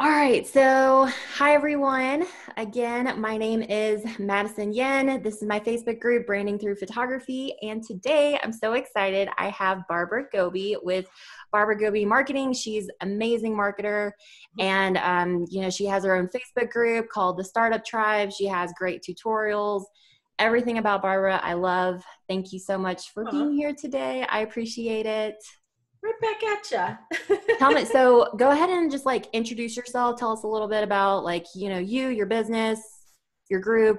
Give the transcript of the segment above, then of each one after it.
All right, so hi everyone. Again, my name is Madison Yen. This is my Facebook group, Branding Through Photography. And today I'm so excited. I have Barbara Gobbi with Barbara Gobbi Marketing. She's amazing marketer. And, um, you know, she has her own Facebook group called The Startup Tribe. She has great tutorials. Everything about Barbara, I love. Thank you so much for being here today. I appreciate it. Right back at you. tell me. So go ahead and just like introduce yourself. Tell us a little bit about like you know you, your business, your group,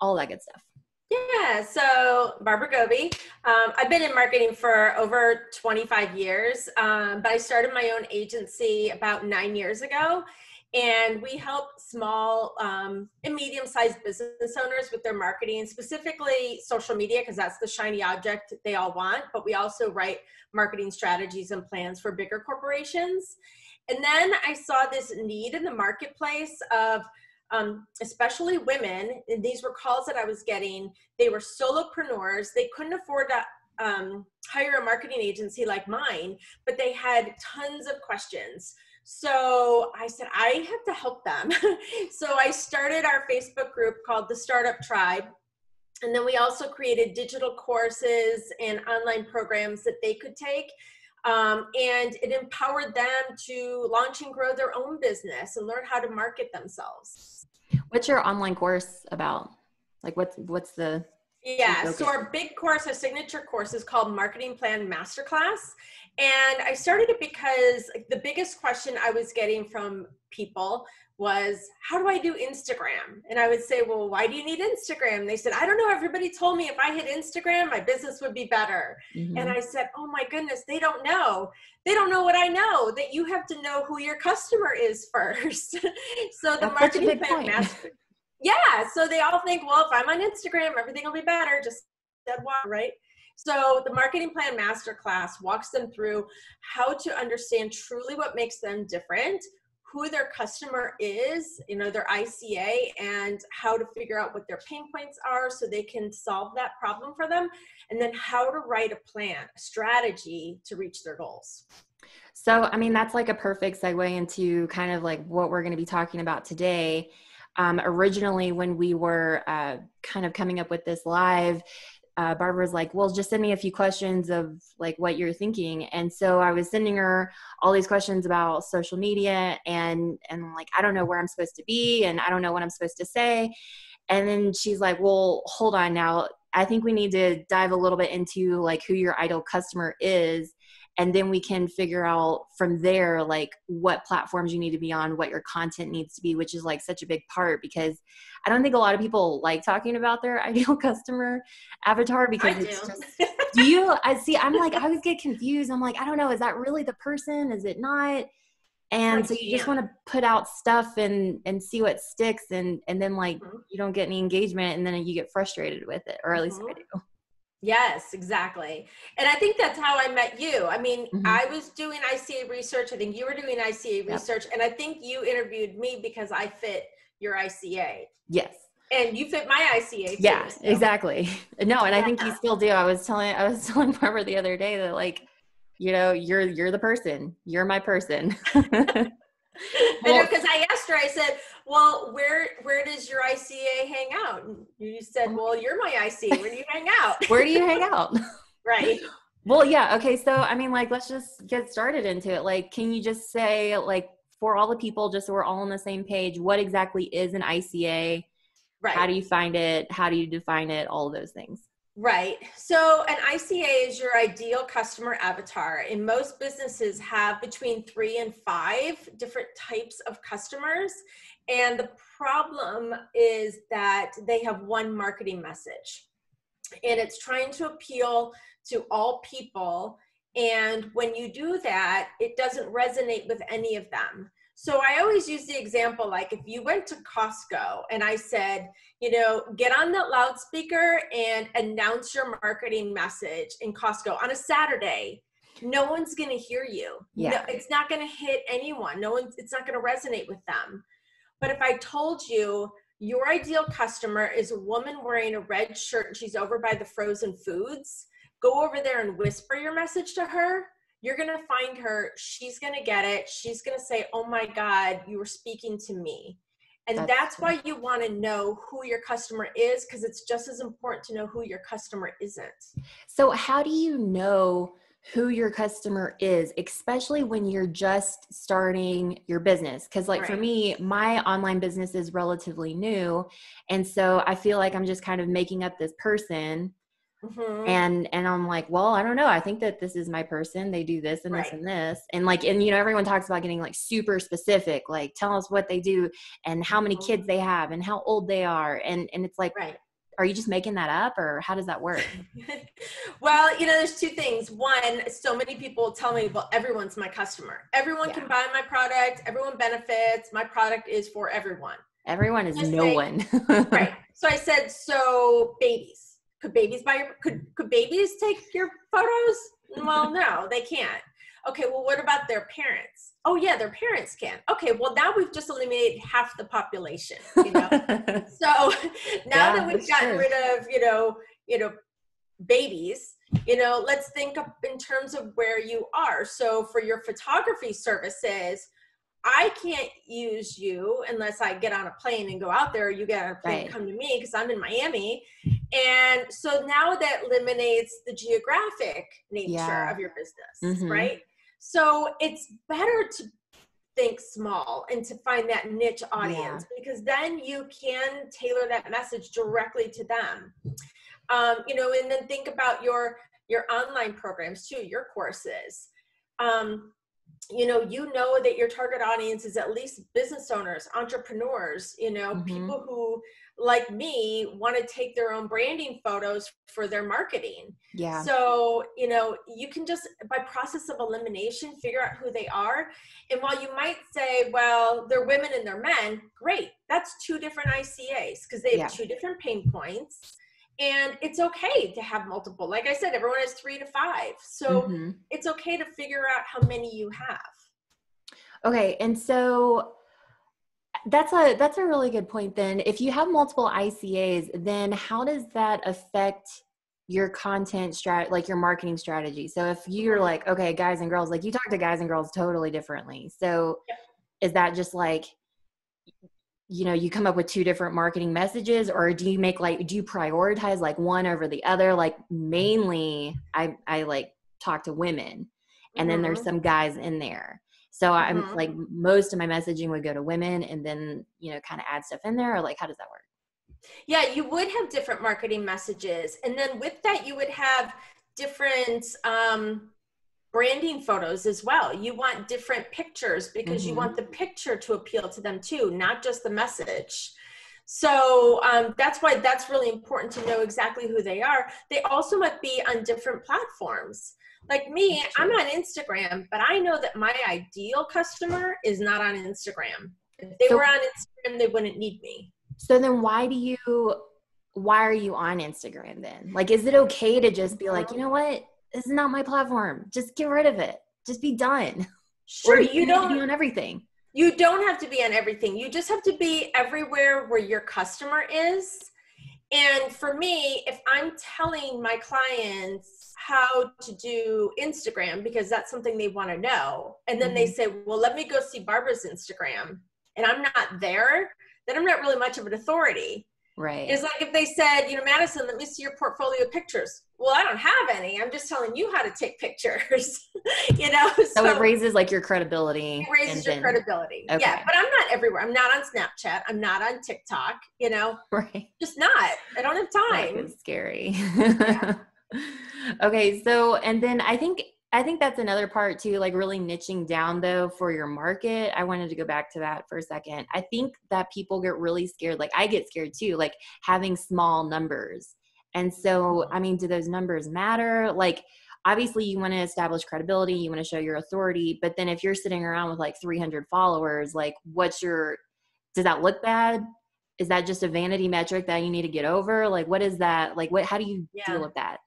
all that good stuff. Yeah, so Barbara Gobbi. Um, I've been in marketing for over 25 years, um, but I started my own agency about nine years ago and we help small um, and medium-sized business owners with their marketing specifically social media because that's the shiny object they all want but we also write marketing strategies and plans for bigger corporations. And then i saw this need in the marketplace of um, especially women and these were calls that i was getting. They were solopreneurs. They couldn't afford to um, hire a marketing agency like mine but they had tons of questions so I said, I have to help them. so I started our Facebook group called the Startup Tribe. And then we also created digital courses and online programs that they could take. Um, and it empowered them to launch and grow their own business and learn how to market themselves. What's your online course about? Like, what's what's the yeah, so our big course, our signature course is called Marketing Plan Masterclass. And I started it because the biggest question I was getting from people was, How do I do Instagram? And I would say, Well, why do you need Instagram? And they said, I don't know. Everybody told me if I hit Instagram, my business would be better. Mm-hmm. And I said, Oh my goodness, they don't know. They don't know what I know, that you have to know who your customer is first. so the That's marketing plan master yeah so they all think well if i'm on instagram everything will be better just dead water right? So the marketing plan masterclass walks them through how to understand truly what makes them different who their customer is you know their ica and how to figure out what their pain points are so they can solve that problem for them and then how to write a plan a strategy to reach their goals. So i mean that's like a perfect segue into kind of like what we're going to be talking about today um, originally when we were uh, kind of coming up with this live uh, Barbara was like, well, just send me a few questions of like what you're thinking. And so I was sending her all these questions about social media and, and like, I don't know where I'm supposed to be and I don't know what I'm supposed to say. And then she's like, well, hold on now. I think we need to dive a little bit into like who your ideal customer is and then we can figure out from there like what platforms you need to be on what your content needs to be which is like such a big part because i don't think a lot of people like talking about their ideal customer avatar because I it's do. just do you i see i'm like i always get confused i'm like i don't know is that really the person is it not and so you just want to put out stuff and and see what sticks and and then like mm-hmm. you don't get any engagement and then you get frustrated with it or at least mm-hmm. i do Yes, exactly. And I think that's how I met you. I mean, mm-hmm. I was doing ICA research. I think you were doing ICA yep. research. And I think you interviewed me because I fit your ICA. Yes. And you fit my ICA. Too, yeah, so. exactly. No, and I think you still do. I was telling I was telling Barbara the other day that like, you know, you're you're the person. You're my person. well, because I asked her, I said, "Well, where where does your ICA hang out?" And you said, "Well, you're my IC. Where do you hang out?" where do you hang out? right. Well, yeah. Okay. So, I mean, like, let's just get started into it. Like, can you just say, like, for all the people, just so we're all on the same page, what exactly is an ICA? Right. How do you find it? How do you define it? All of those things. Right. So an ICA is your ideal customer avatar. And most businesses have between three and five different types of customers. And the problem is that they have one marketing message. And it's trying to appeal to all people. And when you do that, it doesn't resonate with any of them. So I always use the example like if you went to Costco and I said, you know, get on the loudspeaker and announce your marketing message in Costco on a Saturday, no one's going to hear you. Yeah. No, it's not going to hit anyone. No one it's not going to resonate with them. But if I told you your ideal customer is a woman wearing a red shirt and she's over by the frozen foods, go over there and whisper your message to her you're going to find her. She's going to get it. She's going to say, Oh my God, you were speaking to me. And that's, that's why you want to know who your customer is because it's just as important to know who your customer isn't. So, how do you know who your customer is, especially when you're just starting your business. Because, like right. for me, my online business is relatively new. And so I feel like I'm just kind of making up this person. Mm-hmm. And and I'm like, well, I don't know. I think that this is my person. They do this and right. this and this. And like, and you know, everyone talks about getting like super specific, like tell us what they do and how many mm-hmm. kids they have and how old they are. And and it's like, right are you just making that up or how does that work? Well you know there's two things. One so many people tell me well everyone's my customer. Everyone yeah. can buy my product. Everyone benefits. My product is for everyone. Everyone is no say, one. Right. So i said so babies could babies buy your could could babies take your photos? Well no they can't okay well what about their parents oh yeah their parents can okay well now we've just eliminated half the population you know so now yeah, that we've gotten true. rid of you know you know babies you know let's think up in terms of where you are so for your photography services I can't use you unless I get on a plane and go out there. You get on a plane right. come to me because I'm in Miami. And so now that eliminates the geographic nature yeah. of your business, mm-hmm. right? So it's better to think small and to find that niche audience yeah. because then you can tailor that message directly to them. Um, you know, and then think about your your online programs too, your courses. Um, you know, you know that your target audience is at least business owners, entrepreneurs, you know, mm-hmm. people who like me want to take their own branding photos for their marketing. Yeah. So, you know, you can just by process of elimination figure out who they are. And while you might say, well, they're women and they're men, great. That's two different ICAs because they have yeah. two different pain points. And it's okay to have multiple. Like I said, everyone has three to five. So mm-hmm. it's okay to figure out how many you have. Okay. And so that's a that's a really good point then. If you have multiple icas then how does that affect your content strat like your marketing strategy? So if you're like okay guys and girls like you talk to guys and girls totally differently. So is that just like you know you come up with two different marketing messages or do you make like do you prioritize like one over the other? Like mainly i i like talk to women and mm-hmm. then there's mm-hmm. some guys in there so I'm mm-hmm. like most of my messaging would go to women and then, you know, kind of add stuff in there or like how does that work? Yeah, you would have different marketing messages. And then with that, you would have different um, branding photos as well. You want different pictures because mm-hmm. you want the picture to appeal to them too, not just the message. So um, that's why that's really important to know exactly who they are. They also might be on different platforms. Like me, I'm on Instagram, but I know that my ideal customer is not on Instagram. If they so, were on Instagram, they wouldn't need me. So then why do you why are you on Instagram then? Like is it okay to just be like, you know what? This is not my platform. Just get rid of it. Just be done. Sure, you, you don't be on everything. You don't have to be on everything. You just have to be everywhere where your customer is. And for me, if I'm telling my clients how to do Instagram because that's something they want to know. And then mm-hmm. they say, well, let me go see Barbara's Instagram. And I'm not there, then I'm not really much of an authority. Right. It's like if they said, you know, Madison, let me see your portfolio pictures. Well, I don't have any. I'm just telling you how to take pictures. you know, so, so, it raises like your credibility. It raises your credibility. Okay. Yeah, but I'm not everywhere. I'm not on Snapchat. I'm not on TikTok. You know, right? Just not. I don't have time. Is scary. Yeah okay, so and then I think I think that's another part too, like really niching down though for your market. I wanted to go back to that for a second. I think that people get really scared, like I get scared too, like having small numbers. And so, uh-huh. I mean, do those numbers matter? Like, obviously, you want to establish credibility, you want to show your authority, but then if you're sitting around with like 300 followers, like, what's your, does that look bad? Is that just a vanity metric that you need to get over? Like, what is that? Like, what, how do you yeah. deal with that?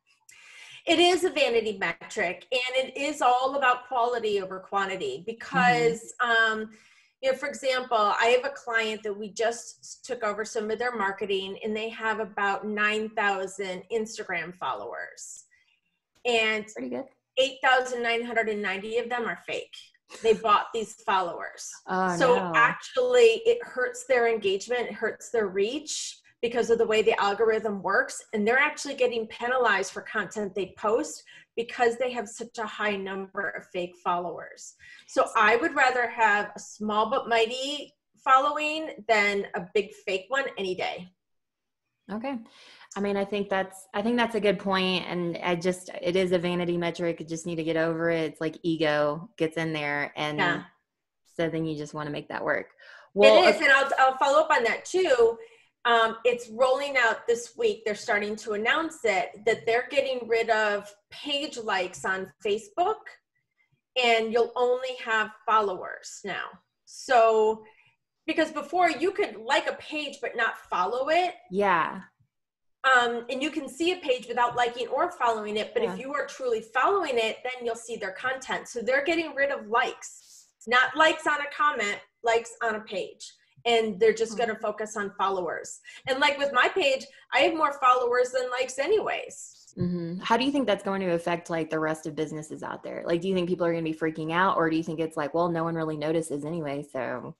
It is a vanity metric and it is all about quality over quantity because mm-hmm. um, you know for example i have a client that we just took over some of their marketing and they have about 9000 instagram followers and pretty good 8,990 of them are fake. They bought these followers. Oh, so no. actually, it hurts their engagement, it hurts their reach because of the way the algorithm works. And they're actually getting penalized for content they post because they have such a high number of fake followers. So I would rather have a small but mighty following than a big fake one any day. Okay. I mean, I think that's I think that's a good point and I just it is a vanity metric. You just need to get over it. It's like ego gets in there and Yeah. so then you just want to make that work. well, it is, and I'll, I'll follow up on that too. Um, it's rolling out this week. They're starting to announce it that they're getting rid of page likes on Facebook, and you'll only have followers now. So, because before you could like a page but not follow it, yeah. um, and you can see a page without liking or following it. But Yeah. if you are truly following it, then you'll see their content. So they're getting rid of likes, not likes on a comment, likes on a page. And they're just Hmm. going to focus on followers. And like with my page, I have more followers than likes, anyways. hmm How do you think that's going to affect like the rest of businesses out there? Like, do you think people are going to be freaking out, or do you think it's like, well, no one really notices anyway? So,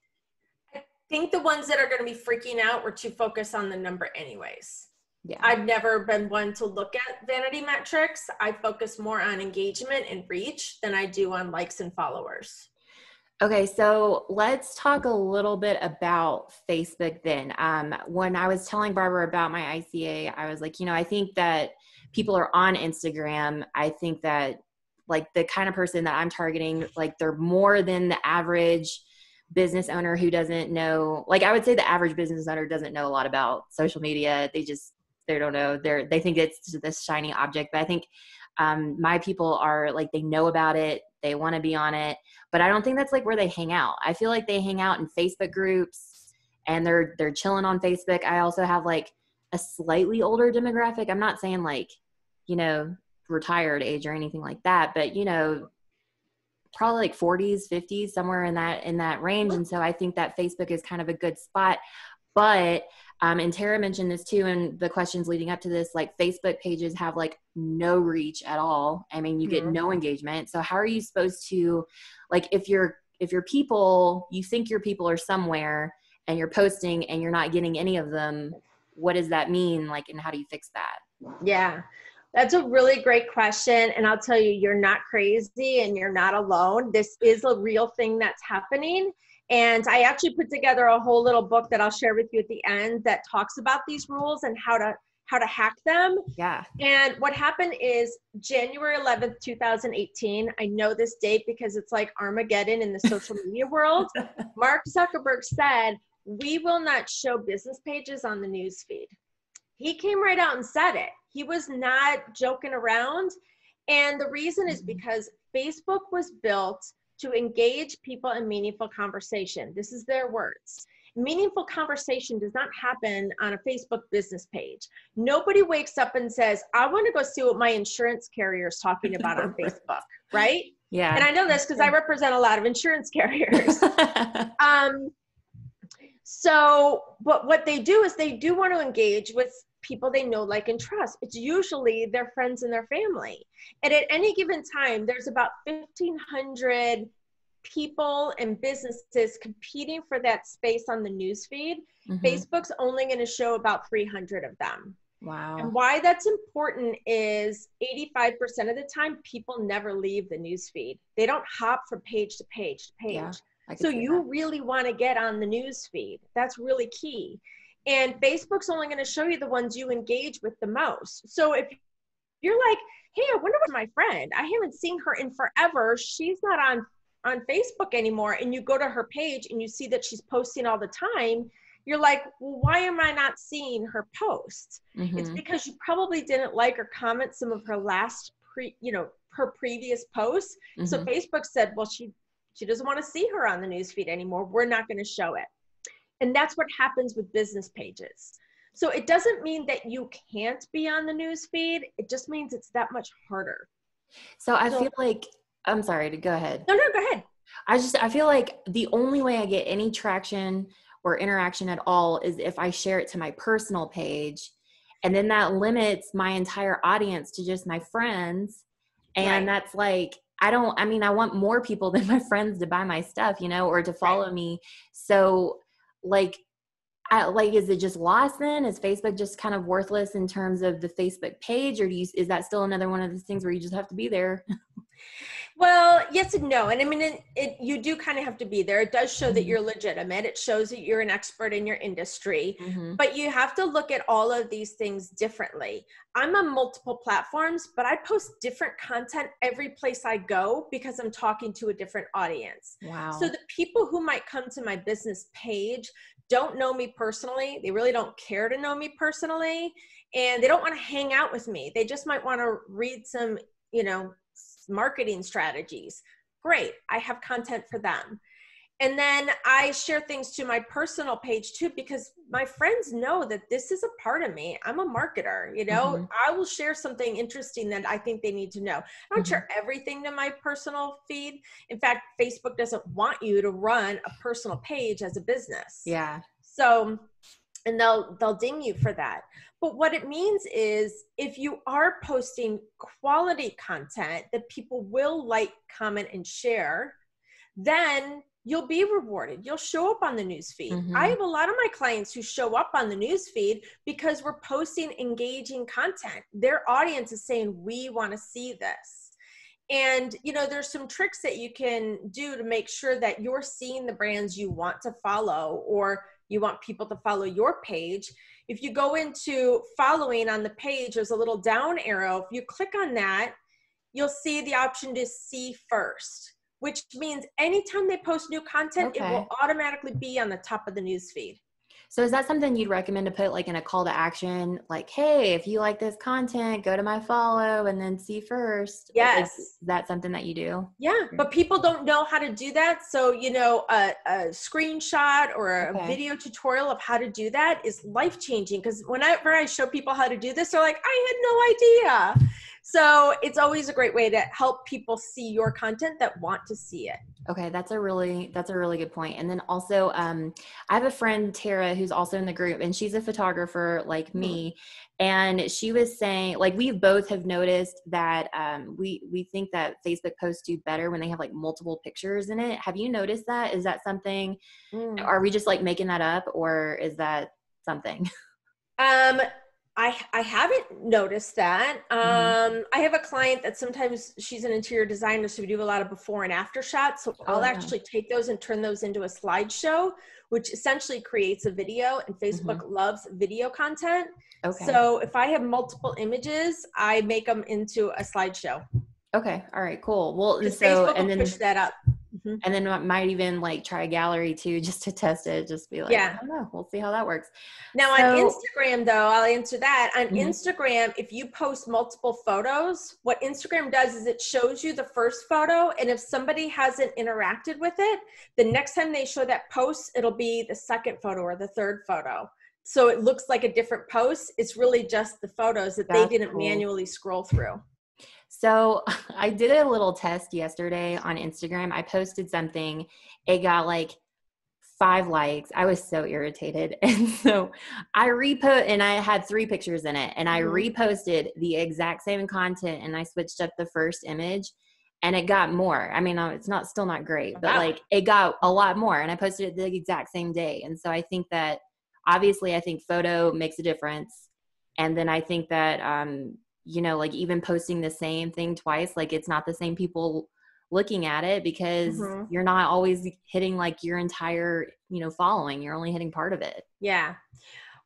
I think the ones that are going to be freaking out were too focused on the number, anyways. yeah. I've never been one to look at vanity metrics. I focus more on engagement and reach than I do on likes and followers. Okay, so let's talk a little bit about Facebook then. Um, when I was telling Barbara about my ICA, I was like, you know, I think that people are on Instagram. I think that like the kind of person that I'm targeting, like they're more than the average business owner who doesn't know, like I would say the average business owner doesn't know a lot about social media. They just, they don't know. They're, they think it's this shiny object, but I think um, my people are like, they know about it. They want to be on it but I don't think that's like where they hang out. I feel like they hang out in Facebook groups and they're they're chilling on Facebook. I also have like a slightly older demographic. I'm not saying like, you know, retired age or anything like that, but you know, probably like 40s, 50s, somewhere in that in that range. And so I think that Facebook is kind of a good spot. But um, and Tara mentioned this too in the questions leading up to this. Like Facebook pages have like no reach at all. I mean, you get Mhm. no engagement. So how are you supposed to, like, if you're if your people, you think your people are somewhere and you're posting and you're not getting any of them, what does that mean? Like, and how do you fix that? Yeah, that's a really great question. And I'll tell you, you're not crazy and you're not alone. This is a real thing that's happening. And I actually put together a whole little book that I'll share with you at the end that talks about these rules and how to how to hack them. Yeah. And what happened is January 11th, 2018. I know this date because it's like Armageddon in the social media world. Mark Zuckerberg said, We will not show business pages on the news feed. He came right out and said it. He was not joking around. And the reason is Mhm. because Facebook was built to engage people in meaningful conversation. This is their words. Meaningful conversation does not happen on a Facebook business page. Nobody wakes up and says, I want to go see what my insurance carrier is talking about on Facebook, right? Yeah. And I know this because I represent a lot of insurance carriers. um, so, but what they do is they do want to engage with people they know, like, and trust. It's usually their friends and their family. And at any given time, there's about 1,500 people and businesses competing for that space on the newsfeed. Mhm. Facebook's only going to show about 300 of them. Wow. And why that's important is 85% of the time, people never leave the newsfeed. They don't hop from page to page to page. Yeah, So you that. really want to get on the newsfeed. That's really key. And Facebook's only going to show you the ones you engage with the most. So if you're like, hey, I wonder what's my friend. I haven't seen her in forever. She's not on on Facebook anymore. And you go to her page and you see that she's posting all the time. You're like, well, why am I not seeing her posts? It's Mhm. because you probably didn't like or comment some of her last pre, you know, her previous posts. So Mhm. Facebook said, well, she she doesn't want to see her on the newsfeed anymore. We're not going to show it. And that's what happens with business pages. So it doesn't mean that you can't be on the newsfeed. It just means it's that much harder. So I So- feel like I'm sorry to go ahead. No, no, go ahead. I just I feel like the only way I get any traction or interaction at all is if I share it to my personal page and then that limits my entire audience to just my friends And right. that's like, I don't, I mean, I want more people than my friends to buy my stuff, you know, or to follow right. me. So, like, I, like, is it just lost then? Is Facebook just kind of worthless in terms of the Facebook page, or do you, is that still another one of those things where you just have to be there? Well, yes and no. And I mean, it, it, you do kind of have to be there. It does show mm-hmm. that you're legitimate. It shows that you're an expert in your industry. Mm-hmm. But you have to look at all of these things differently. I'm on multiple platforms, but I post different content every place I go because I'm talking to a different audience. Wow. So the people who might come to my business page don't know me personally. They really don't care to know me personally. And they don't want to hang out with me. They just might want to read some, you know, marketing strategies. Great, I have content for them. And then I share things to my personal page too, because my friends know that this is a part of me. I'm a marketer, you know, mm-hmm. I will share something interesting that I think they need to know. I don't mm-hmm. share everything to my personal feed. In fact, Facebook doesn't want you to run a personal page as a business. Yeah. So, and they'll, they'll ding you for that. But what it means is if you are posting quality content that people will like, comment, and share, then you'll be rewarded. You'll show up on the newsfeed. Mm-hmm. I have a lot of my clients who show up on the newsfeed because we're posting engaging content. Their audience is saying, We want to see this. And you know, there's some tricks that you can do to make sure that you're seeing the brands you want to follow or you want people to follow your page if you go into following on the page, there's a little down arrow. If you click on that, you'll see the option to see first, which means anytime they post new content, okay. it will automatically be on the top of the news feed. So is that something you'd recommend to put like in a call to action? Like, hey, if you like this content, go to my follow and then see first. Yes. Is that something that you do? Yeah, but people don't know how to do that. So, you know, a, a screenshot or a okay. video tutorial of how to do that is life changing because whenever I show people how to do this, they're like, I had no idea. So it's always a great way to help people see your content that want to see it. Okay, that's a really that's a really good point. And then also, um, I have a friend Tara who's also in the group, and she's a photographer like mm-hmm. me. And she was saying, like, we both have noticed that um, we we think that Facebook posts do better when they have like multiple pictures in it. Have you noticed that? Is that something? Mm. Are we just like making that up, or is that something? Um, I, I haven't noticed that. Mm-hmm. Um, mm-hmm. I have a client that sometimes she's an interior designer, so we do a lot of before and after shots. So I'll oh, actually take those and turn those into a slideshow, which essentially creates a video. And Facebook mm-hmm. loves video content. Okay. So if I have multiple images, I make them into a slideshow. Okay. All right. Cool. Well, so Facebook and then push that up. Mm-hmm. And then I might even like try a gallery too, just to test it. Just be like, yeah, I don't know. We'll see how that works. Now so, on Instagram, though, I'll answer that. On mm-hmm. Instagram, if you post multiple photos, what Instagram does is it shows you the first photo, and if somebody hasn't interacted with it, the next time they show that post, it'll be the second photo or the third photo. So it looks like a different post. It's really just the photos that That's they didn't cool. manually scroll through. So I did a little test yesterday on Instagram. I posted something, it got like five likes. I was so irritated. And so I repost and I had three pictures in it and I mm-hmm. reposted the exact same content and I switched up the first image and it got more. I mean, uh, it's not still not great, but like it got a lot more and I posted it the exact same day. And so I think that obviously I think photo makes a difference. And then I think that um you know like even posting the same thing twice like it's not the same people looking at it because mm-hmm. you're not always hitting like your entire you know following you're only hitting part of it. Yeah.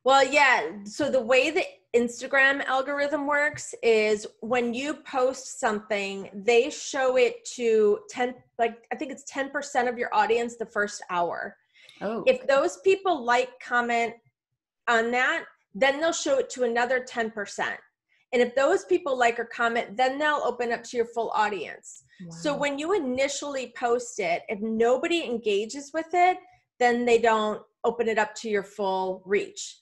Well yeah so the way the instagram algorithm works is when you post something they show it to 10 like i think it's 10% of your audience the first hour. Oh if those people like comment on that then they'll show it to another 10% and if those people like or comment, then they'll open up to your full audience. Wow. So when you initially post it, if nobody engages with it, then they don't open it up to your full reach.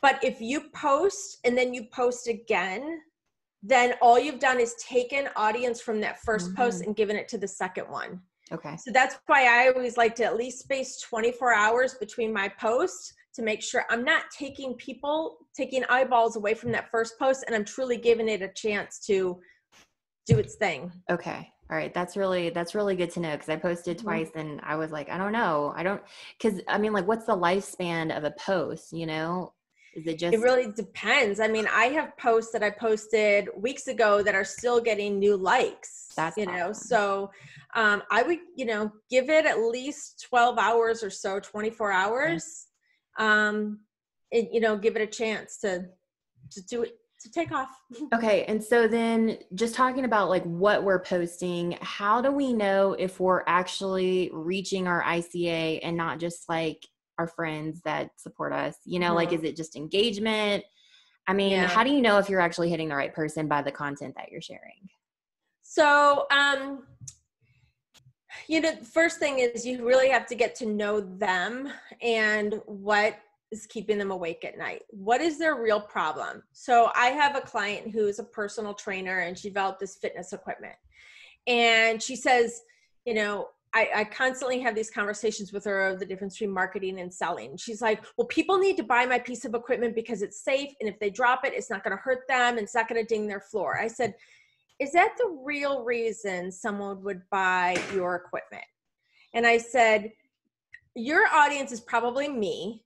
But if you post and then you post again, then all you've done is taken audience from that 1st mm-hmm. post and given it to the second one. Okay. So that's why I always like to at least space 24 hours between my posts to make sure I'm not taking people, taking eyeballs away from that first post, and I'm truly giving it a chance to do its thing. Okay. All right. That's really that's really good to know because I posted Mhm. twice and I was like, I don't know. I don't because I mean like what's the lifespan of a post, you know? Is it just It really depends. I mean, I have posts that I posted weeks ago that are still getting new likes. That's you know, awesome. so um, I would, you know, give it at least 12 hours or so, 24 hours. Um, and, you know, give it a chance to to do it to take off. Okay, and so then just talking about like what we're posting, how do we know if we're actually reaching our ICA and not just like our friends that support us? You know, like Mhm. is it just engagement? I mean, Yeah. how do you know if you're actually hitting the right person by the content that you're sharing? So, um, you know, the first thing is you really have to get to know them and what is keeping them awake at night. What is their real problem? So, I have a client who's a personal trainer and she developed this fitness equipment. And she says, you know, I, I constantly have these conversations with her of the difference between marketing and selling. She's like, well, people need to buy my piece of equipment because it's safe. And if they drop it, it's not going to hurt them and it's not going to ding their floor. I said, is that the real reason someone would buy your equipment? And I said, your audience is probably me.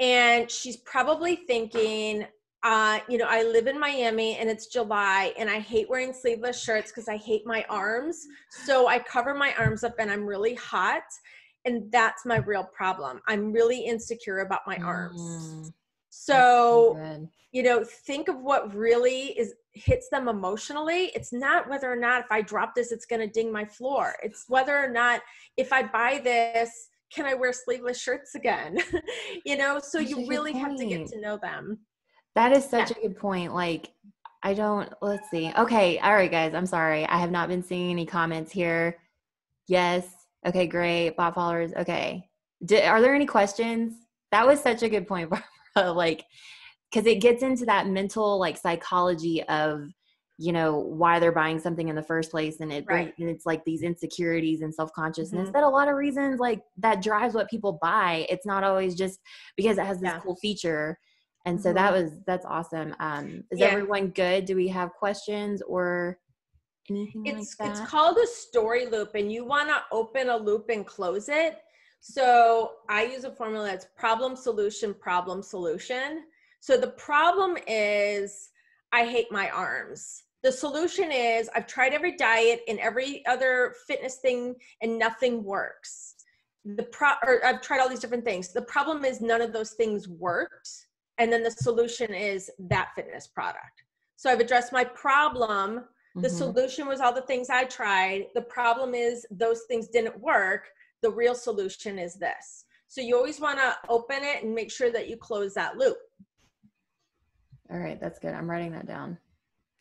And she's probably thinking, uh, you know, I live in Miami and it's July and I hate wearing sleeveless shirts because I hate my arms. So I cover my arms up and I'm really hot. And that's my real problem. I'm really insecure about my arms. So you know think of what really is hits them emotionally it's not whether or not if i drop this it's going to ding my floor it's whether or not if i buy this can i wear sleeveless shirts again you know so That's you really have to get to know them That is such a good point. Like, I don't, let's see. Okay. All right, guys. I'm sorry. I have not been seeing any comments here. Yes. Okay, great. Bot followers. Okay. Di- are there any questions? That was such a good point, Like, because it gets into that mental, like, psychology of, you know, why they're buying something in the first place. And it Right. and it's like these insecurities and self consciousness Mhm. that a lot of reasons, like, that drives what people buy. It's not always just because it has this Yeah. cool feature and so that was that's awesome um is Yeah. everyone good do we have questions or anything it's like it's called a story loop and you want to open a loop and close it so i use a formula that's problem solution problem solution so the problem is i hate my arms the solution is i've tried every diet and every other fitness thing and nothing works the pro or i've tried all these different things the problem is none of those things worked and then the solution is that fitness product so i've addressed my problem the Mhm. solution was all the things I tried. The problem is those things didn't work. The real solution is this. So you always want to open it and make sure that you close that loop. all right that's good i'm writing that down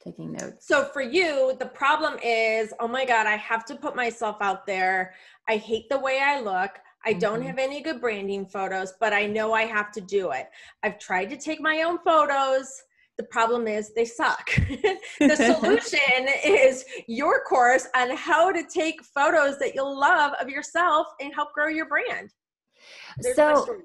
taking notes So for you, the problem is, oh my God, I have to put myself out there. I hate the way I look. I don't Mhm. have any good branding photos, but I know I have to do it. I've tried to take my own photos. The problem is they suck. the solution is your course on how to take photos that you'll love of yourself and help grow your brand. There's so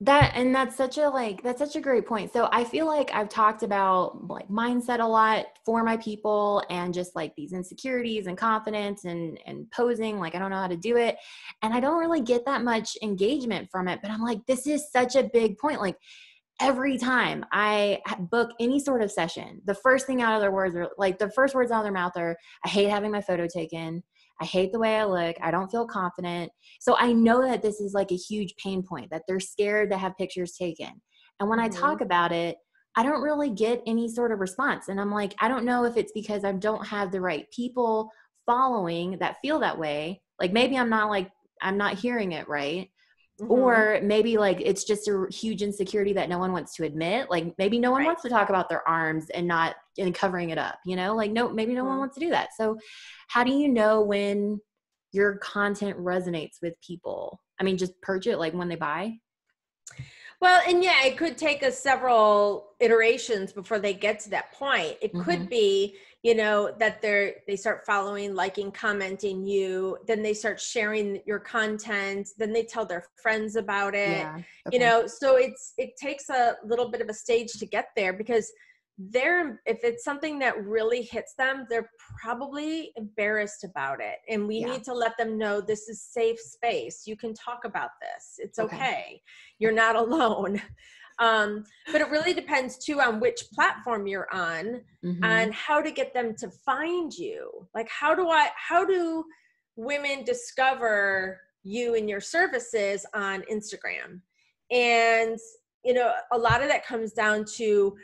that and that's such a like that's such a great point so i feel like i've talked about like mindset a lot for my people and just like these insecurities and confidence and and posing like i don't know how to do it and i don't really get that much engagement from it but i'm like this is such a big point like every time i book any sort of session the first thing out of their words are like the first words out of their mouth are i hate having my photo taken i hate the way i look i don't feel confident so I know that this is like a huge pain point that they're scared to have pictures taken. And when I Mhm. talk about it, I don't really get any sort of response. And I'm like, I don't know if it's because I don't have the right people following that feel that way. Like maybe I'm not like, I'm not hearing it right. Mhm. Or maybe like it's just a huge insecurity that no one wants to admit. Like maybe no one Right. wants to talk about their arms and not and covering it up, you know? Like no maybe no one Mhm. wants to do that. So how do you know when your content resonates with people? I mean, just purge it like when they buy. Well, and yeah, it could take us several iterations before they get to that point. It Mhm. could be, you know, that they're they start following, liking, commenting you, then they start sharing your content, then they tell their friends about it. Yeah. You know, so it's it takes a little bit of a stage to get there because they're if it's something that really hits them they're probably embarrassed about it and we yeah. need to let them know this is safe space you can talk about this it's okay, okay. you're not alone um, but it really depends too on which platform you're on mm-hmm. and how to get them to find you. Like how do i how do women discover you and your services on instagram? And you know a lot of that comes down to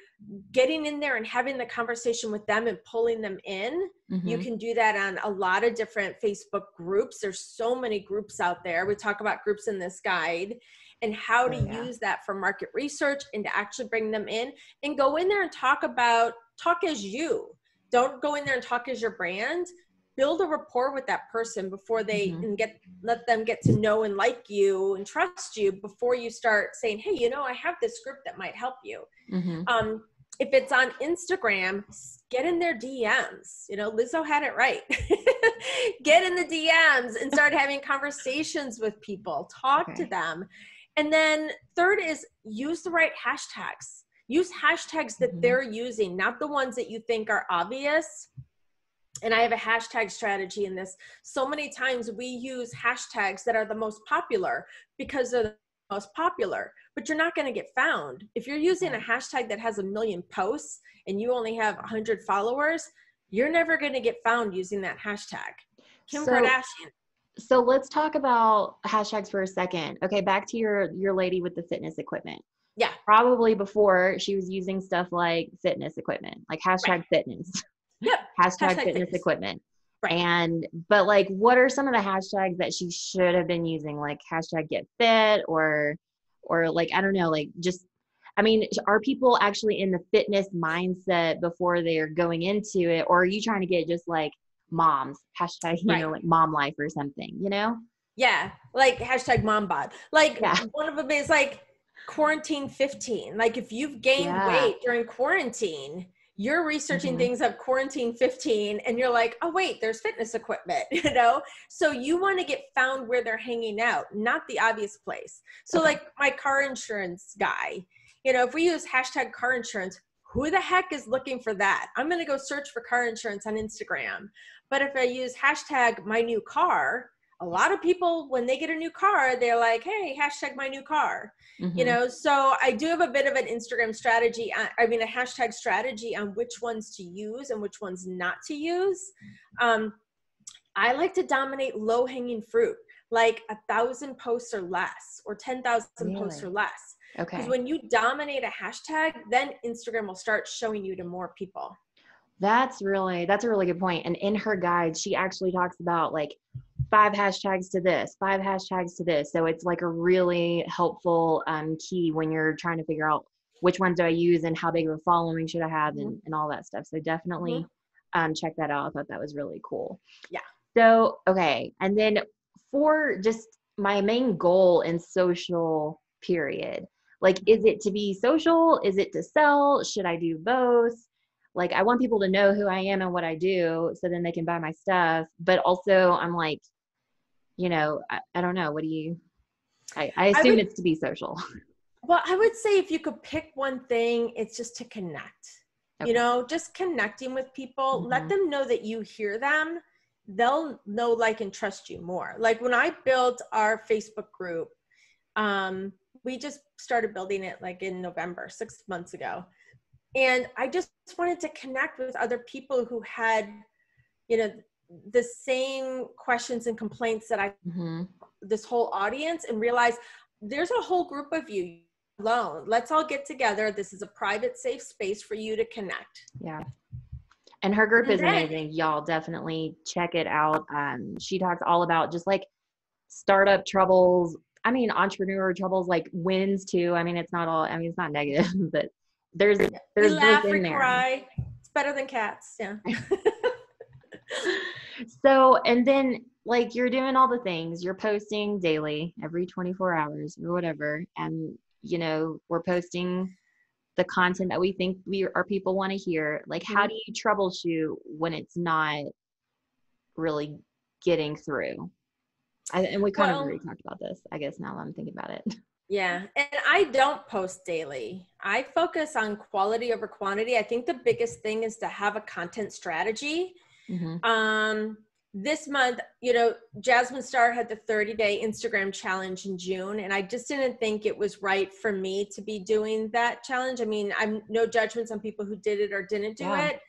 getting in there and having the conversation with them and pulling them in. Mm-hmm. you can do that on a lot of different facebook groups. There's so many groups out there. We talk about groups in this guide and how to oh, yeah. use that for market research and to actually bring them in and go in there and talk about talk as you don't go in there and talk as your brand build a rapport with that person before they mm-hmm. and get let them get to know and like you and trust you before you start saying hey you know i have this group that might help you mm-hmm. um, if it's on instagram get in their dms you know lizzo had it right get in the dms and start having conversations with people talk okay. to them and then third is use the right hashtags use hashtags that mm-hmm. they're using not the ones that you think are obvious and I have a hashtag strategy in this. So many times we use hashtags that are the most popular because they're the most popular, but you're not going to get found. If you're using a hashtag that has a million posts and you only have 100 followers, you're never going to get found using that hashtag. Kim so, Kardashian. So let's talk about hashtags for a second. Okay, back to your your lady with the fitness equipment. Yeah. Probably before she was using stuff like fitness equipment, like hashtag right. fitness. Yep. hashtag, hashtag fitness, fitness, equipment. Right. And but like what are some of the hashtags that she should have been using? Like hashtag get fit or or like I don't know, like just I mean, are people actually in the fitness mindset before they're going into it, or are you trying to get just like moms hashtag you right. know like mom life or something, you know? Yeah, like hashtag mom bod. Like yeah. one of them is like quarantine 15. Like if you've gained yeah. weight during quarantine, you're researching mm-hmm. things of quarantine 15 and you're like oh wait there's fitness equipment you know so you want to get found where they're hanging out not the obvious place so okay. like my car insurance guy you know if we use hashtag car insurance who the heck is looking for that i'm going to go search for car insurance on instagram but if i use hashtag my new car a lot of people when they get a new car they're like hey hashtag my new car. Mm-hmm. you know so i do have a bit of an instagram strategy uh, i mean a hashtag strategy on which ones to use and which ones not to use. Um, i like to dominate low hanging fruit like a thousand posts or less or 10,000 really? posts or less. Okay. because when you dominate a hashtag then instagram will start showing you to more people that's really that's a really good point and in her guide she actually talks about like five hashtags to this, five hashtags to this. So it's like a really helpful um, key when you're trying to figure out which ones do I use and how big of a following should I have and, and all that stuff. So definitely mm-hmm. um, check that out. I thought that was really cool. Yeah. So, okay. And then for just my main goal in social period, like, is it to be social? Is it to sell? Should I do both? Like, I want people to know who I am and what I do so then they can buy my stuff. But also, I'm like, you know, I, I don't know. What do you? I, I assume I would, it's to be social. Well, I would say if you could pick one thing, it's just to connect. Okay. You know, just connecting with people. Mm-hmm. Let them know that you hear them. They'll know, like, and trust you more. Like when I built our Facebook group, um, we just started building it like in November, six months ago. And I just wanted to connect with other people who had, you know, the same questions and complaints that I mm-hmm. this whole audience and realize there's a whole group of you alone. Let's all get together. This is a private, safe space for you to connect. Yeah. And her group is amazing. Y'all definitely check it out. Um, she talks all about just like startup troubles. I mean, entrepreneur troubles, like wins too. I mean, it's not all. I mean, it's not negative, but there's there's we laugh, we cry. It's better than cats. Yeah. so and then like you're doing all the things you're posting daily every 24 hours or whatever and you know we're posting the content that we think we our people want to hear like how mm-hmm. do you troubleshoot when it's not really getting through I, and we kind well, of already talked about this, I guess, now that I'm thinking about it. Yeah. And I don't post daily. I focus on quality over quantity. I think the biggest thing is to have a content strategy. Mm-hmm. Um, this month, you know, Jasmine Star had the 30 day Instagram challenge in June, and I just didn't think it was right for me to be doing that challenge. I mean, I'm no judgments on people who did it or didn't do yeah. it.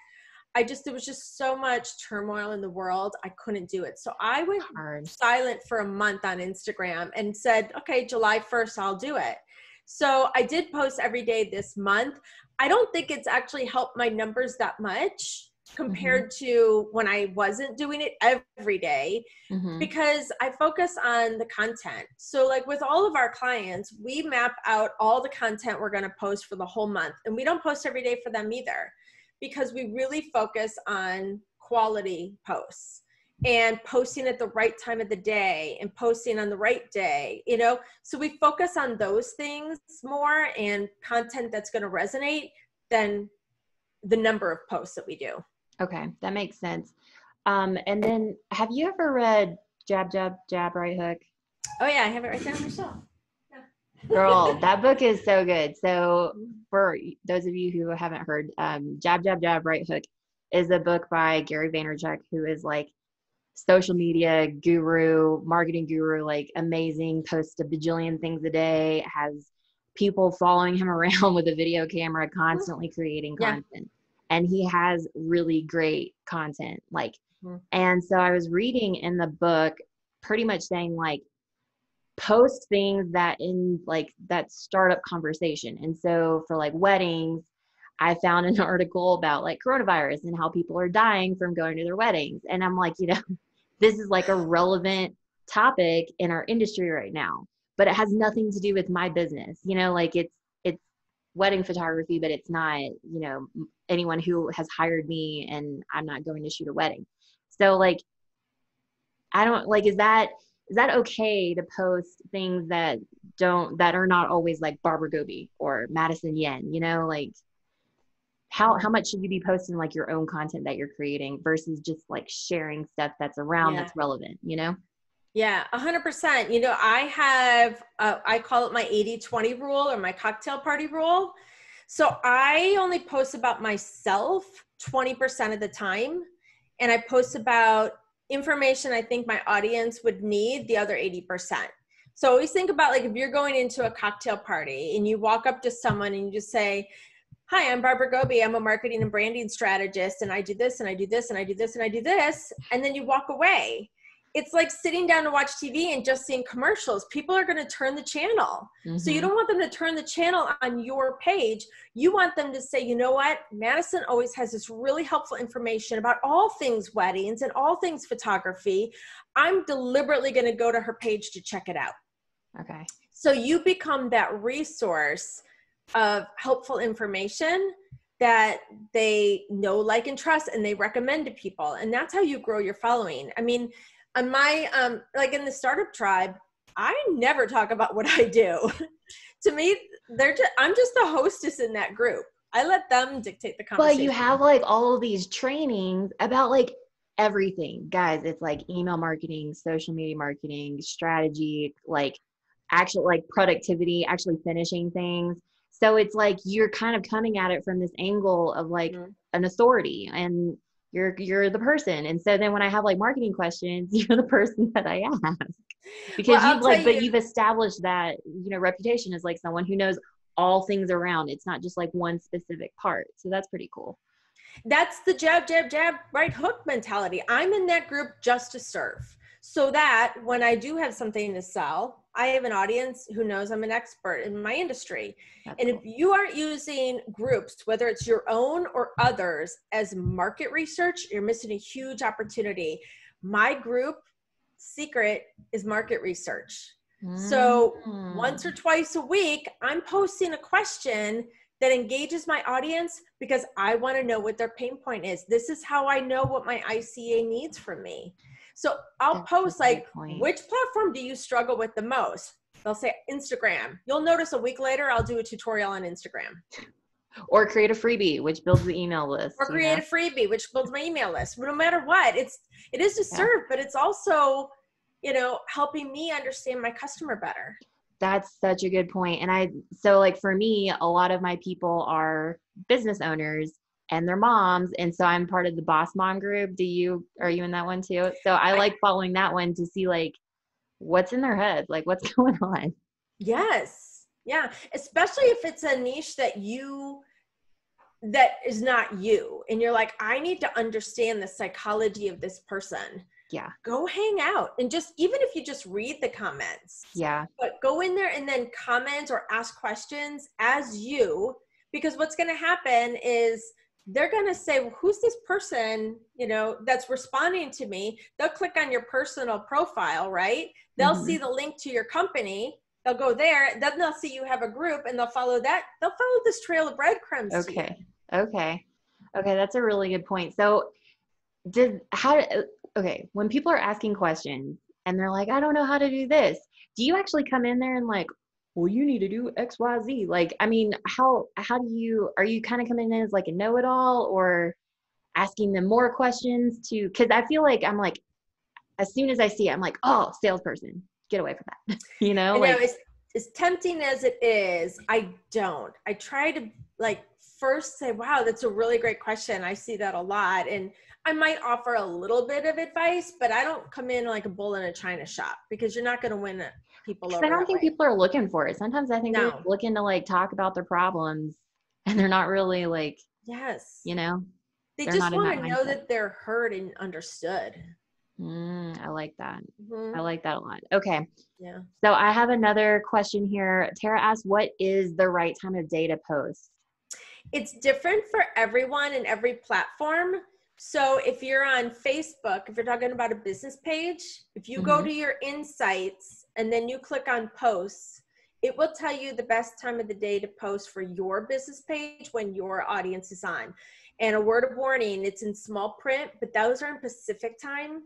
I just, there was just so much turmoil in the world. I couldn't do it. So I went Hard. silent for a month on Instagram and said, okay, July 1st, I'll do it. So I did post every day this month. I don't think it's actually helped my numbers that much compared mm-hmm. to when I wasn't doing it every day mm-hmm. because I focus on the content. So, like with all of our clients, we map out all the content we're going to post for the whole month, and we don't post every day for them either because we really focus on quality posts and posting at the right time of the day and posting on the right day you know so we focus on those things more and content that's going to resonate than the number of posts that we do Okay, that makes sense. Um, and then have you ever read Jab, Jab, Jab, Right Hook? Oh, yeah, I have it right there myself. Girl, that book is so good. So, for those of you who haven't heard, um, Jab, Jab, Jab, Right Hook is a book by Gary Vaynerchuk, who is like social media guru, marketing guru, like amazing, posts a bajillion things a day, has people following him around with a video camera, constantly creating content. Yeah and he has really great content like mm-hmm. and so i was reading in the book pretty much saying like post things that in like that startup conversation. And so for like weddings i found an article about like coronavirus and how people are dying from going to their weddings. And i'm like you know this is like a relevant topic in our industry right now but it has nothing to do with my business. You know like it's it's wedding photography but it's not you know anyone who has hired me and I'm not going to shoot a wedding. So like I don't like is that is that okay to post things that don't that are not always like Barbara Gobbi or Madison Yen, you know, like how how much should you be posting like your own content that you're creating versus just like sharing stuff that's around yeah. that's relevant, you know? Yeah, 100%. You know, I have, uh, I call it my 80 20 rule or my cocktail party rule. So I only post about myself 20% of the time. And I post about information I think my audience would need the other 80%. So always think about like if you're going into a cocktail party and you walk up to someone and you just say, Hi, I'm Barbara Gobbi. I'm a marketing and branding strategist, and I do this and I do this and I do this and I do this. And then you walk away it's like sitting down to watch TV and just seeing commercials. People are going to turn the channel. Mm-hmm. So you mm-hmm. don't want them to turn the channel on your page. You want them to say, you know what? Madison always has this really helpful information about all things weddings and all things photography. I'm deliberately going to go to her page to check it out. Okay. So you become that resource of helpful information that they know, like, and trust, and they recommend to people. And that's how you grow your following. I mean, on my um like in the startup tribe i never talk about what i do. To me they're just i'm just the hostess in that group. I let them dictate the conversation but you have like all of these trainings about like everything. Guys it's like email marketing social media marketing strategy like actual like productivity actually finishing things. So it's like you're kind of coming at it from this angle of like mm-hmm. an authority. And you're you're the person. And so then when i have like marketing questions you're the person that i ask. Because well, you've like but you, you've established that you know reputation as like someone who knows all things around. It's not just like one specific part. So that's pretty cool. That's the jab jab jab right hook mentality. I'm in that group just to serve so that when i do have something to sell I have an audience who knows I'm an expert in my industry. That's and cool. if you aren't using groups, whether it's your own or others, as market research, you're missing a huge opportunity. My group secret is market research. Mm. So once or twice a week, I'm posting a question that engages my audience because I want to know what their pain point is. This is how I know what my ICA needs from me. So I'll That's post like, point. which platform do you struggle with the most? They'll say Instagram. You'll notice a week later, I'll do a tutorial on Instagram. Or create a freebie, which builds the email list. Or create know? a freebie, which builds my email list. No matter what, it's it is to serve, but it's also you know, helping me understand my customer better. That's such a good point. And I, so like for me, a lot of my people are business owners and their moms. And so I'm part of the boss mom group. Do you, are you in that one too? So I like following that one to see like what's in their head, like what's going on. Yes. Yeah. Especially if it's a niche that you, that is not you. And you're like, I need to understand the psychology of this person yeah go hang out and just even if you just read the comments yeah but go in there and then comment or ask questions as you because what's going to happen is they're going to say well, who's this person you know that's responding to me? They'll click on your personal profile right? They'll mm-hmm. see the link to your company. They'll go there. Then they'll see you have a group and they'll follow that. They'll follow this trail of breadcrumbs okay. okay. Okay that's a really good point. So did how okay, when people are asking questions and they're like, I don't know how to do this, do you actually come in there and like, well, you need to do X, Y, Z? Like, I mean, how how do you are you kind of coming in as like a know-it-all or asking them more questions to because I feel like I'm like as soon as I see it, I'm like, oh, salesperson, get away from that. you know, like know, as tempting as it is, I don't. I try to like first say, wow, that's a really great question. I see that a lot. And I might offer a little bit of advice, but I don't come in like a bull in a china shop because you're not going to win people over. I don't think way. people are looking for it. Sometimes I think no. they're looking to like talk about their problems and they're not really like, yes, you know, they just want to know that they're heard and understood. Mm, I like that. Mm-hmm. I like that a lot. Okay. Yeah. So I have another question here. Tara asks, what is the right time of day to post? It's different for everyone and every platform. So if you're on Facebook, if you're talking about a business page, if you mm-hmm. go to your insights and then you click on posts, it will tell you the best time of the day to post for your business page when your audience is on. And a word of warning, it's in small print, but those are in Pacific time.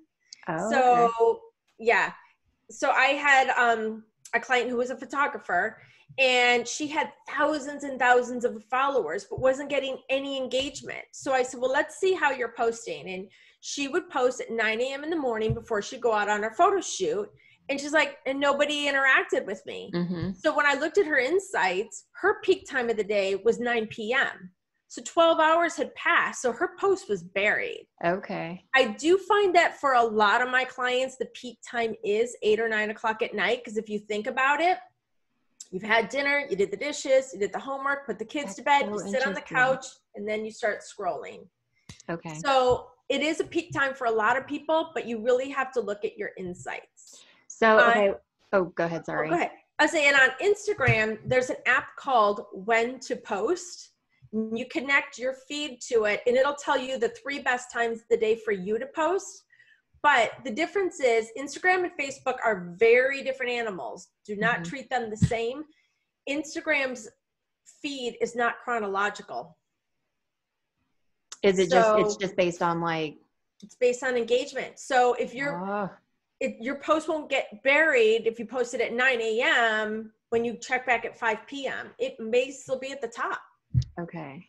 Oh, so okay. yeah. So I had um, a client who was a photographer and she had thousands and thousands of followers but wasn't getting any engagement so i said well let's see how you're posting and she would post at 9 a.m in the morning before she'd go out on her photo shoot and she's like and nobody interacted with me mm-hmm. so when i looked at her insights her peak time of the day was 9 p.m so 12 hours had passed so her post was buried okay i do find that for a lot of my clients the peak time is 8 or 9 o'clock at night because if you think about it You've had dinner, you did the dishes, you did the homework, put the kids That's to bed, so you sit on the couch, and then you start scrolling. Okay. So it is a peak time for a lot of people, but you really have to look at your insights. So, okay. oh, go ahead. Sorry. Oh, go ahead. I was saying on Instagram, there's an app called When to Post. You connect your feed to it, and it'll tell you the three best times of the day for you to post. But the difference is Instagram and Facebook are very different animals. Do not mm-hmm. treat them the same. Instagram's feed is not chronological. Is it so, just it's just based on like it's based on engagement. So if you're ah. If your post won't get buried if you post it at 9 a.m. when you check back at 5 p.m. It may still be at the top. Okay.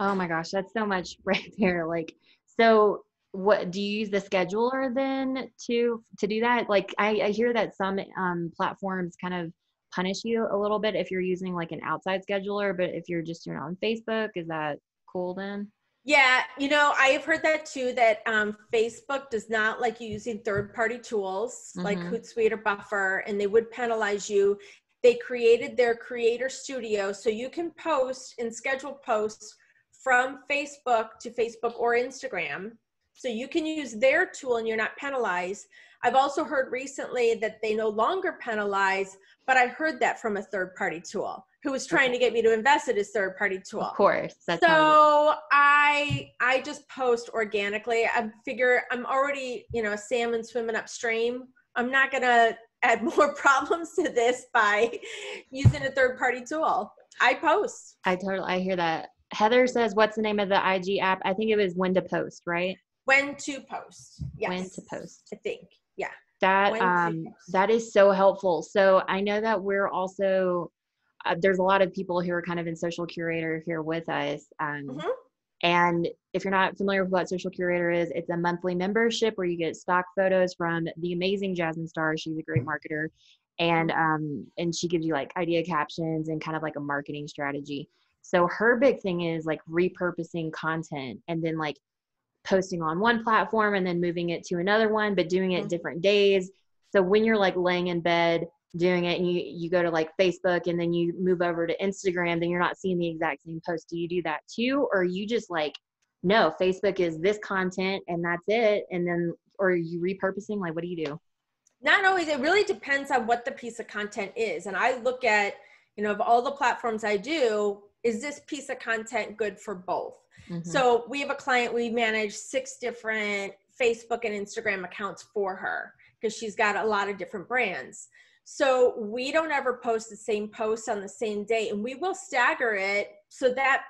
Oh my gosh, that's so much right there. Like so what do you use the scheduler then to to do that like i, I hear that some um, platforms kind of punish you a little bit if you're using like an outside scheduler but if you're just doing it on facebook is that cool then yeah you know i have heard that too that um, facebook does not like you using third party tools mm-hmm. like hootsuite or buffer and they would penalize you they created their creator studio so you can post and schedule posts from facebook to facebook or instagram so you can use their tool and you're not penalized. I've also heard recently that they no longer penalize, but I heard that from a third party tool who was trying okay. to get me to invest in his third party tool. Of course. That's so I I just post organically. I figure I'm already, you know, a salmon swimming upstream. I'm not gonna add more problems to this by using a third party tool. I post. I totally I hear that. Heather says, "What's the name of the IG app?" I think it was When to Post, right? when to post. Yes. When to post. I think. Yeah. That um that is so helpful. So I know that we're also uh, there's a lot of people who are kind of in social curator here with us. Um, mm-hmm. And if you're not familiar with what Social Curator is, it's a monthly membership where you get stock photos from the amazing Jasmine Star. She's a great marketer, and um, and she gives you like idea captions and kind of like a marketing strategy. So her big thing is like repurposing content and then like posting on one platform and then moving it to another one, but doing it mm-hmm. different days. So when you're like laying in bed doing it and you you go to like Facebook and then you move over to Instagram, then you're not seeing the exact same post. Do you do that too? Or you just like, no, Facebook is this content and that's it. And then or are you repurposing? Like what do you do? Not always. It really depends on what the piece of content is. And I look at, you know, of all the platforms I do, is this piece of content good for both? Mm-hmm. So we have a client, we manage six different Facebook and Instagram accounts for her because she's got a lot of different brands. So we don't ever post the same post on the same day, and we will stagger it so that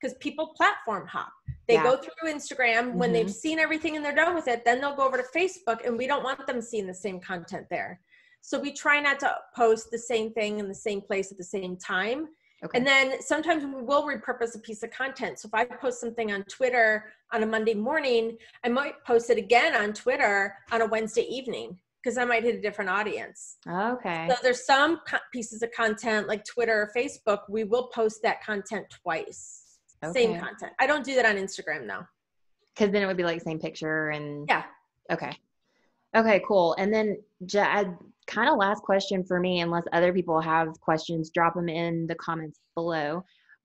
because people platform hop. They yeah. go through Instagram mm-hmm. when they've mm-hmm. seen everything and they're done with it, then they'll go over to Facebook, and we don't want them seeing the same content there. So we try not to post the same thing in the same place at the same time. Okay. And then sometimes we will repurpose a piece of content. So if I post something on Twitter on a Monday morning, I might post it again on Twitter on a Wednesday evening because I might hit a different audience. Okay. So there's some co- pieces of content like Twitter or Facebook, we will post that content twice. Okay. Same content. I don't do that on Instagram now. Because then it would be like same picture and yeah. Okay. Okay, cool. And then kind of last question for me, unless other people have questions, drop them in the comments below.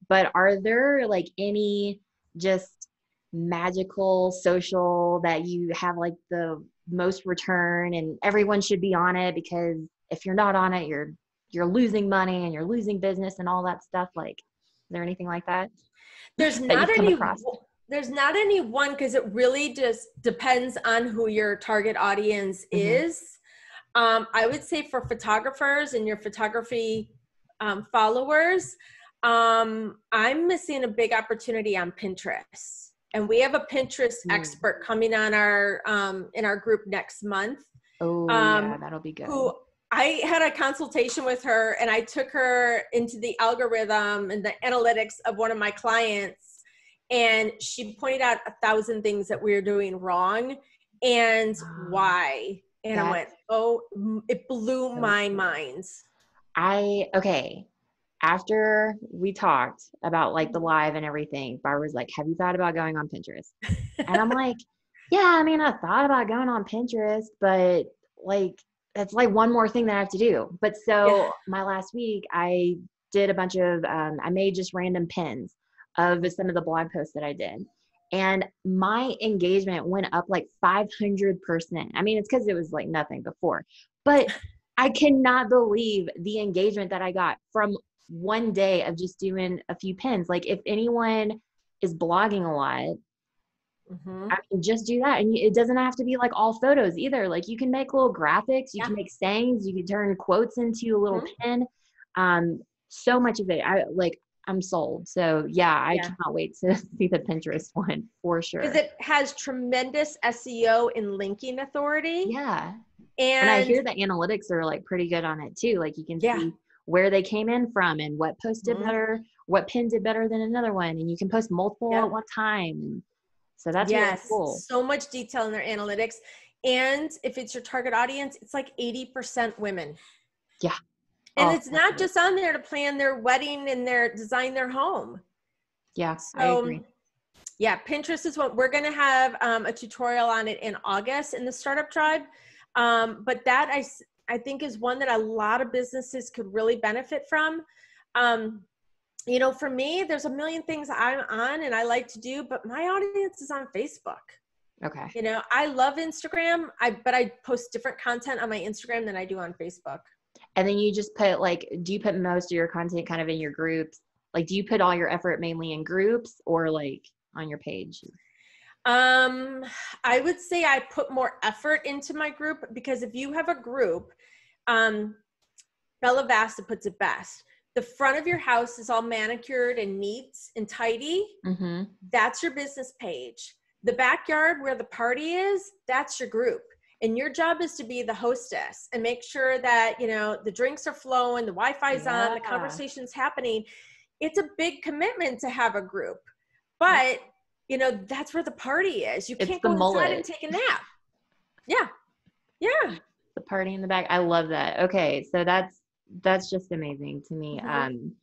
But are there like any just magical social that you have like the most return and everyone should be on it? Because if you're not on it you're you're losing money and you're losing business and all that stuff. Like is there anything like that? There's that not any there's not any one because it really just depends on who your target audience mm-hmm. is um, i would say for photographers and your photography um, followers um, i'm missing a big opportunity on pinterest and we have a Pinterest mm. expert coming on our um, in our group next month. Oh, um, yeah, that'll be good. Who I had a consultation with her, and I took her into the algorithm and the analytics of one of my clients, and she pointed out a thousand things that we were doing wrong and why. And I went, oh, it blew so my cool. mind. I okay after we talked about like the live and everything, Barbara's like, Have you thought about going on Pinterest? and I'm like, Yeah, I mean, I thought about going on Pinterest, but like, that's like one more thing that I have to do. But so yeah. my last week, I did a bunch of, um, I made just random pins of some of the blog posts that I did. And my engagement went up like 500%. I mean, it's because it was like nothing before, but I cannot believe the engagement that I got from one day of just doing a few pins. Like if anyone is blogging a lot, mm-hmm. I mean, just do that. And it doesn't have to be like all photos either. Like you can make little graphics, you yeah. can make sayings, you can turn quotes into a little mm-hmm. pin. Um, so much of it, I like. I'm sold. So yeah, I yeah. cannot wait to see the Pinterest one for sure. Because it has tremendous SEO and linking authority. Yeah. And, and, I hear the analytics are like pretty good on it too. Like you can yeah. see where they came in from and what post did mm-hmm. better, what pin did better than another one. And you can post multiple yep. at one time. So that's yes, really cool. So much detail in their analytics. And if it's your target audience, it's like 80% women. Yeah. And oh, it's not just on there to plan their wedding and their design their home. Yeah, so, I agree. Yeah, Pinterest is what we're going to have um, a tutorial on it in August in the Startup Tribe. Um, but that I I think is one that a lot of businesses could really benefit from. Um, you know, for me, there's a million things I'm on and I like to do, but my audience is on Facebook. Okay. You know, I love Instagram, I but I post different content on my Instagram than I do on Facebook. And then you just put like, do you put most of your content kind of in your groups? Like, do you put all your effort mainly in groups or like on your page? Um, I would say I put more effort into my group because if you have a group, um, Bella Vasta puts it best. The front of your house is all manicured and neat and tidy. Mm-hmm. That's your business page. The backyard where the party is, that's your group. And your job is to be the hostess and make sure that, you know, the drinks are flowing, the Wi-Fi's yeah. on, the conversation's happening. It's a big commitment to have a group. But you know, that's where the party is. You It's can't go inside mullet. and take a nap. Yeah. Yeah. the party in the back. I love that. Okay, so that's that's just amazing to me. Mhm. Um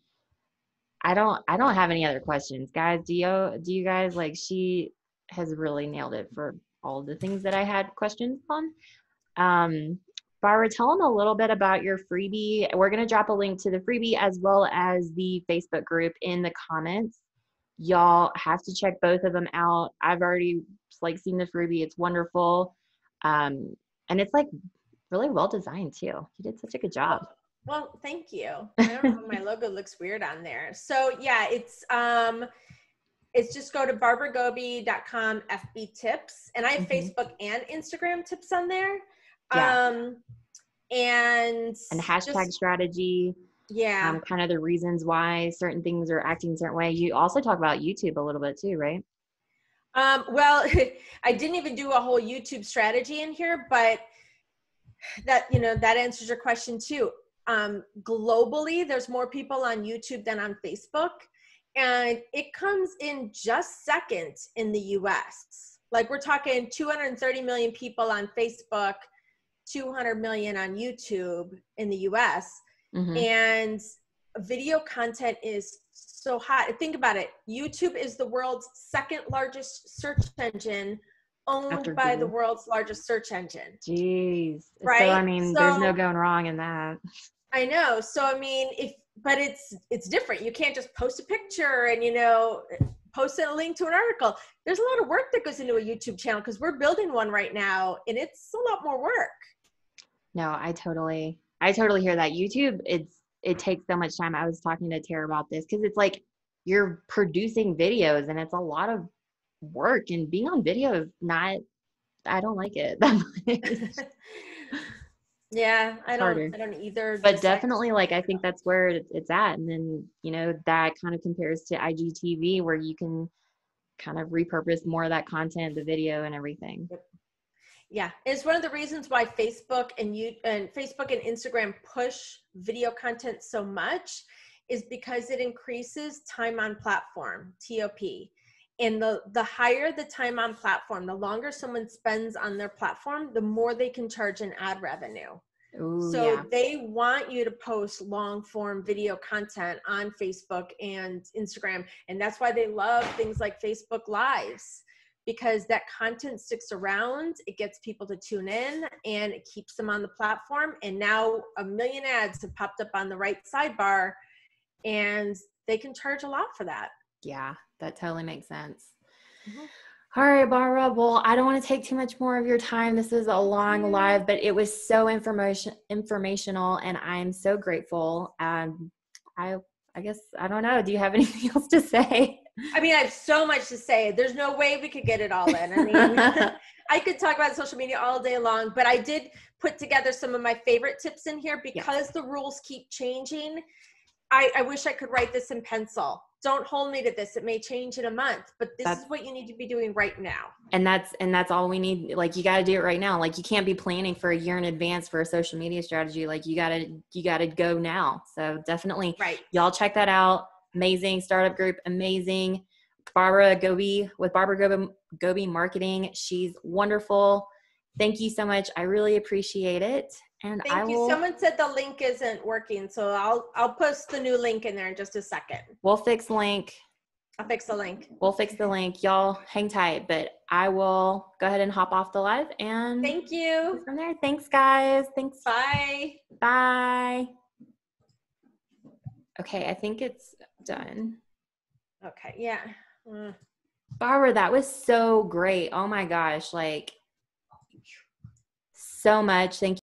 I don't I don't have any other questions. Guys, do you do you guys like she has really nailed it for all the things that I had questions on. Um Barbara, tell them a little bit about your freebie. We're going to drop a link to the freebie as well as the Facebook group in the comments. Y'all have to check both of them out. I've already like seen the freebie. It's wonderful. Um, and it's like really well designed too. You did such a good job. Well, thank you. I don't know my logo looks weird on there. So yeah, it's um it's just go to barbaragobbi.com FB tips. And I have Mhm. Facebook and Instagram tips on there. Yeah. Um and And hashtag just- strategy, yeah. um, kind of the reasons why certain things are acting a certain way. You also talk about YouTube a little bit too, right? Um, well, I didn't even do a whole YouTube strategy in here, but that you know that answers your question too. Um, globally, there's more people on YouTube than on Facebook, and it comes in just second in the U.S. Like we're talking 230 million people on Facebook, 200 million on YouTube in the U.S Mhm. and video content is so hot. Think about it. YouTube is the world's second largest search engine, owned After by the world's largest search engine. Jeez. So I Right? mean, there's no going wrong in that. I know. So I mean, if but it's it's different. You can't just post a picture and you know post a link to an article. There's a lot of work that goes into a YouTube channel because we're building one right now, and it's a lot more work. No, I totally, I totally hear that. YouTube, it's it takes so much time. I was talking to Tara about this because it's like you're producing videos and it's a lot of work and being on video is not. I don't like it that much. yeah, I don't. harder. I don't either. but Just like- definitely, like I think that's where it's at. And then you know that kind of compares to IGTV where you can kind of repurpose more of that content, the video, and everything. Yeah, it's one of the reasons why Facebook and you and Facebook and Instagram push video content so much is because it increases time on platform, TOP. And the the higher the time on platform, the longer someone spends on their platform, the more they can charge in ad revenue. Ooh, So yeah. they want you to post long form video content on Facebook and Instagram. And that's why they love things like Facebook Lives because that content sticks around, it gets people to tune in and it keeps them on the platform. And now a million ads have popped up on the right sidebar and they can charge a lot for that. Yeah, that totally makes sense. Mhm. All right, Barbara. Well, I don't want to take too much more of your time. This is a long Yeah. live, but it was so information informational, and I'm so grateful. Um, I I guess I don't know. Do you have anything else to say? I mean, I have so much to say. There's no way we could get it all in. I mean, I could talk about social media all day long, but I did put together some of my favorite tips in here because the rules keep changing. I, I wish I could write this in pencil. Don't hold me to this. It may change in a month, but this That's- is what you need to be doing right now. and that's and that's all we need. Like you got to do it right now. Like you can't be planning for a year in advance for a social media strategy. Like you got to you got to go now. So definitely Right. y'all check that out amazing startup group amazing Barbara Gobbi with Barbara Gobbi, Gobbi marketing she's wonderful thank you so much i really appreciate it and Thank i you. will Someone said the link isn't working, so I'll I'll post the new link in there in just a second. we'll fix link I'll fix the link. we'll fix the link y'all hang tight but i will go ahead and hop off the live and Thank you. from there thanks guys thanks Bye. bye okay i think it's done Okay. Yeah. Mm. Barbara, that was so great. Oh my gosh, like so much. Thank